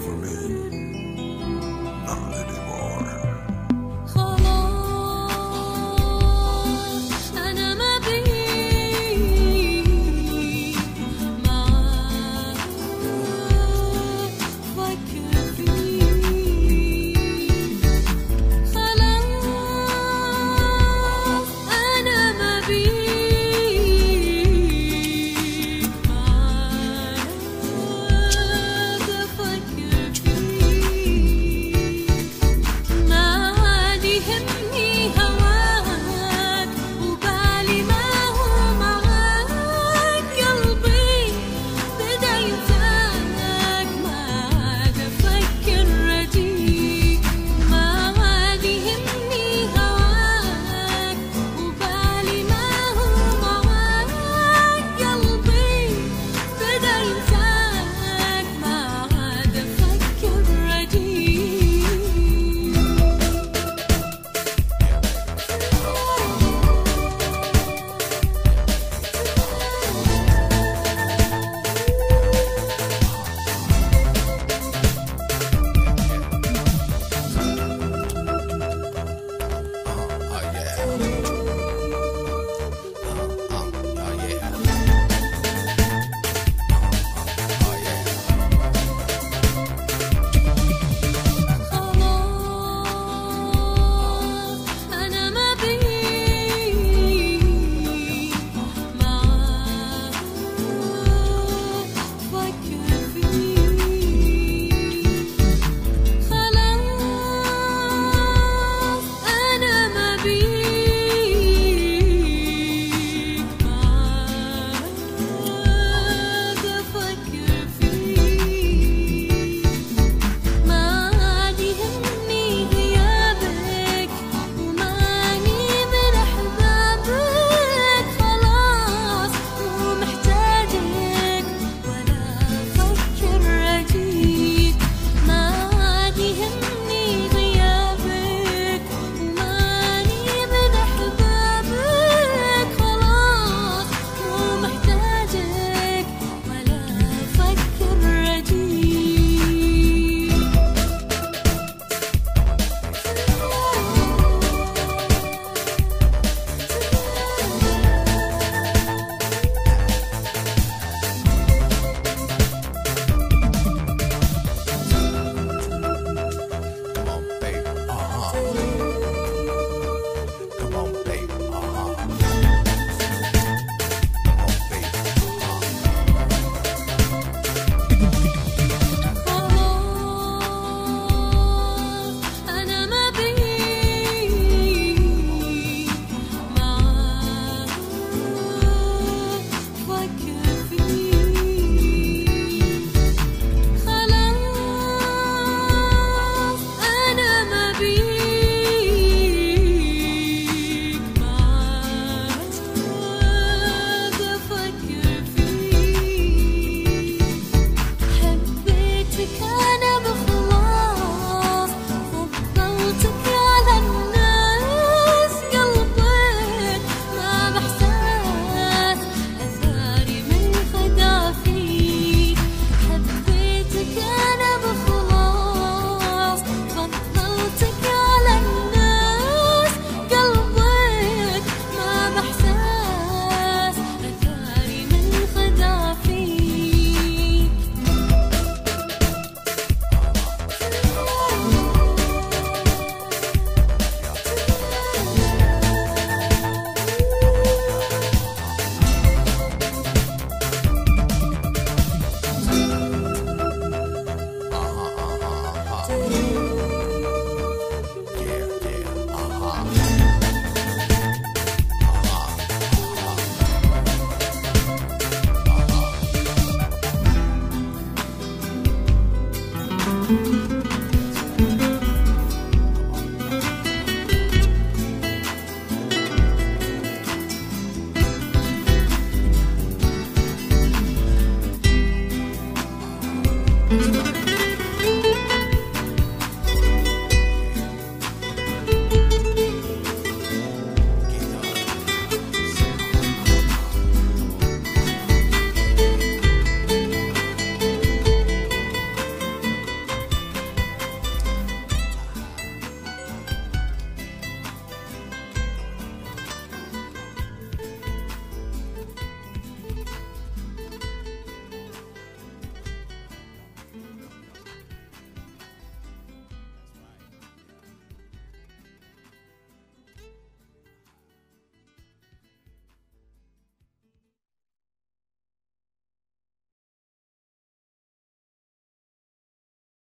for me. Now let